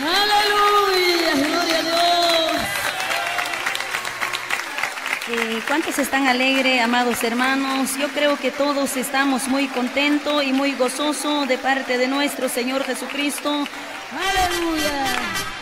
Aleluya, gloria a Dios. ¿Cuántos están alegres, amados hermanos? Yo creo que todos estamos muy contentos y muy gozosos de parte de nuestro Señor Jesucristo. Aleluya.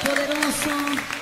poderoso.